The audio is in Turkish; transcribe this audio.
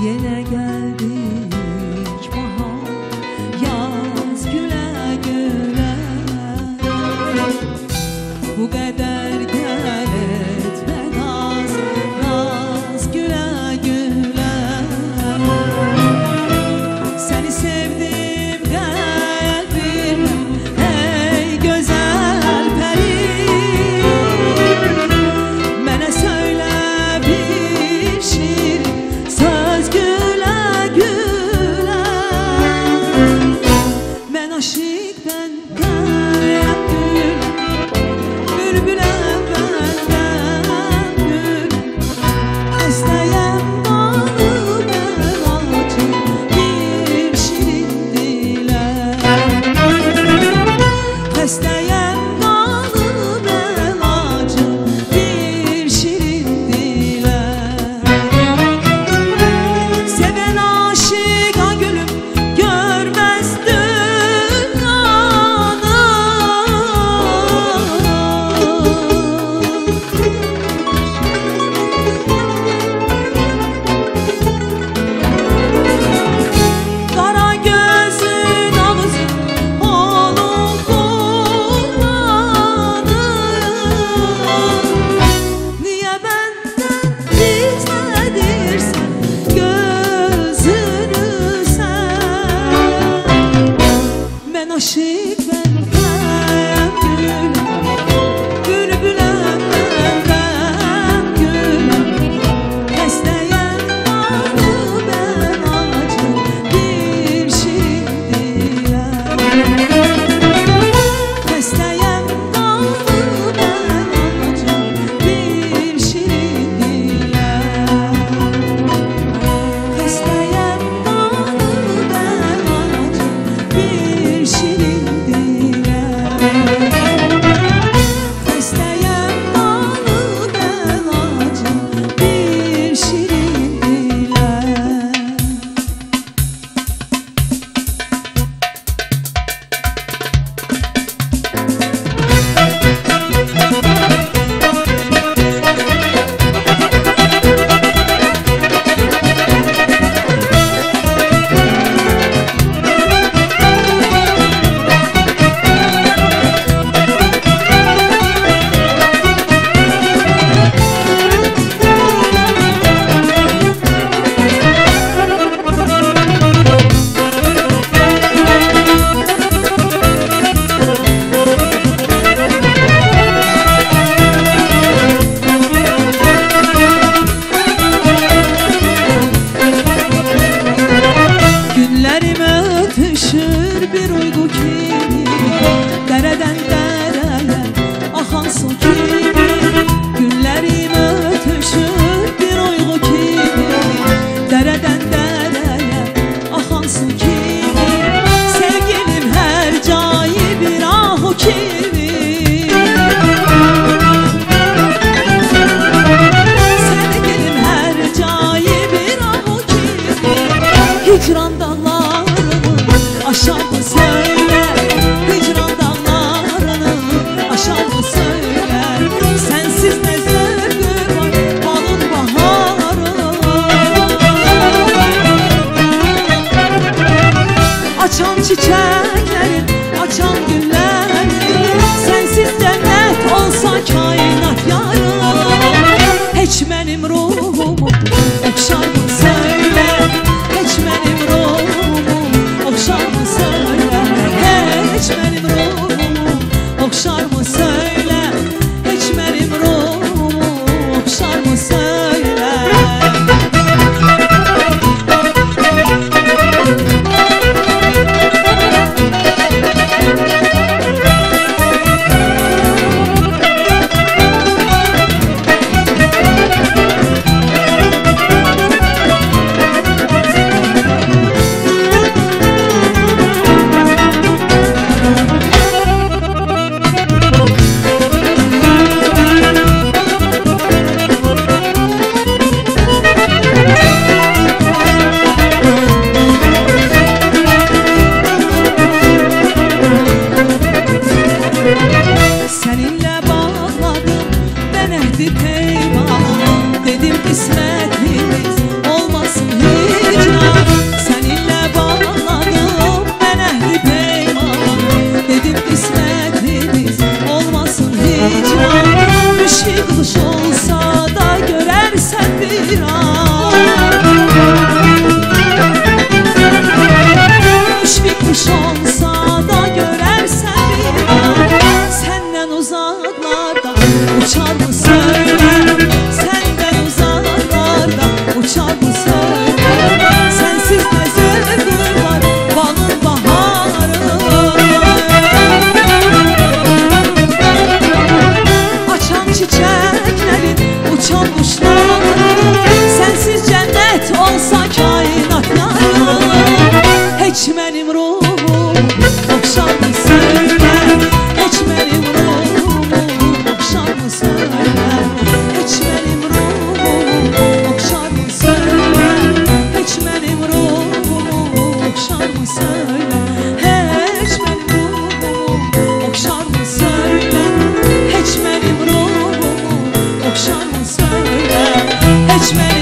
Yeah, está Açan çiçeklerin, açan güllerin Sensiz cennet olsa kainat yarın. Heç benim ruhumu okşar Smile.